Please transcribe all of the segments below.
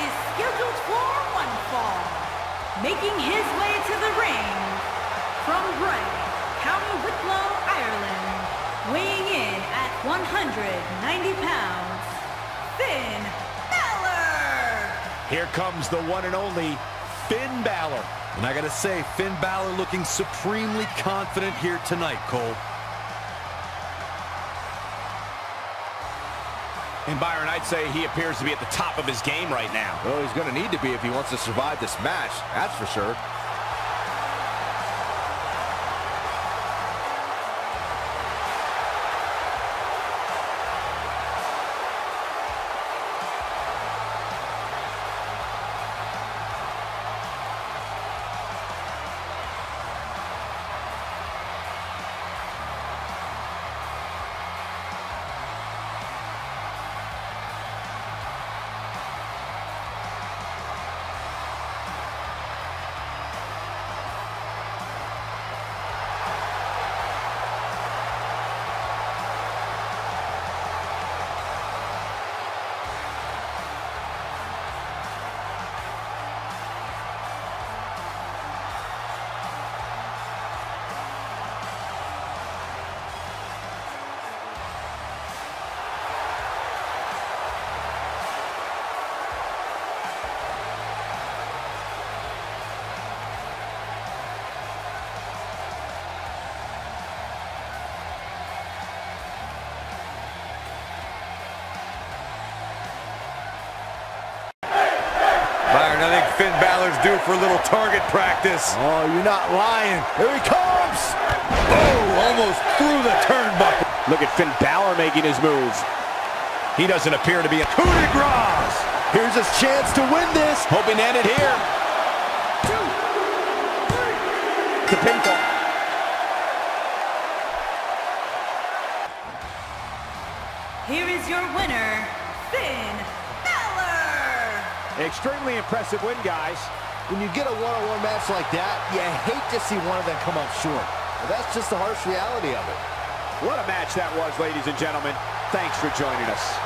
is scheduled for one fall. Making his way to the ring from Bray, County Wicklow, Ireland, weighing in at 190 pounds, Finn Balor. Here comes the one and only Finn Balor. And I gotta say, Finn Balor looking supremely confident here tonight, Cole. And Byron, I'd say he appears to be at the top of his game right now. Well, he's going to need to be if he wants to survive this match, that's for sure. Balor's due for a little target practice. Oh, you're not lying. Here he comes. Oh, almost through the turnbuckle. Look at Finn Balor making his moves. He doesn't appear to be a Coup de grace. Here's his chance to win this. hoping to end it here. Two, three. The pinfall. Here is your winner, Finn Balor. Extremely impressive win, guys. When you get a one-on-one match like that, you hate to see one of them come up short. But that's just the harsh reality of it. What a match that was, ladies and gentlemen. Thanks for joining us.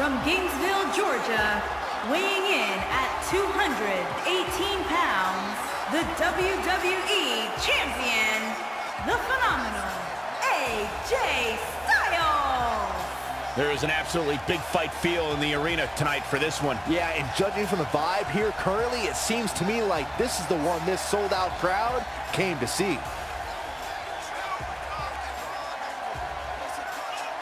From Gainesville, Georgia, weighing in at 218 pounds, the WWE Champion, the phenomenal AJ Styles. There is an absolutely big fight feel in the arena tonight for this one. Yeah, and judging from the vibe here currently, it seems to me like this is the one this sold-out crowd came to see.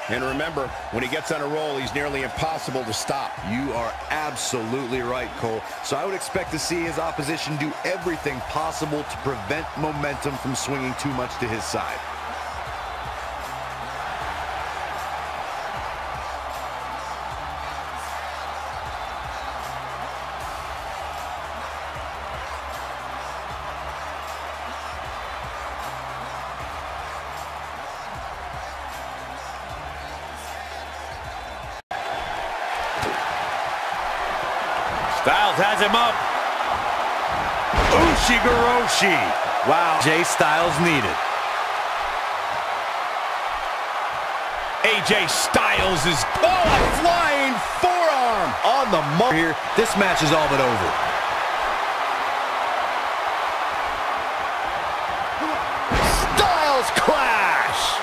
And remember, when he gets on a roll, he's nearly impossible to stop. You are absolutely right, Cole. So I would expect to see his opposition do everything possible to prevent momentum from swinging too much to his side. Styles has him up. Ushigoroshi. Wow. Jay Styles needed. AJ Styles is, oh, flying forearm. On the mark here, this match is all but over. Styles Clash!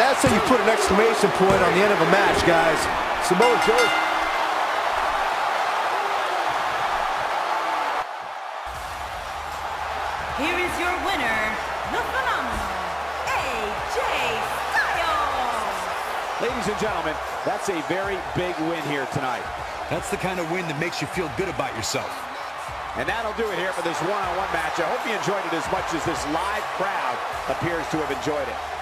That's how you put an exclamation point on the end of a match, guys. Samoa Joe Ladies and gentlemen, that's a very big win here tonight. That's the kind of win that makes you feel good about yourself. And that'll do it here for this one-on-one match. I hope you enjoyed it as much as this live crowd appears to have enjoyed it.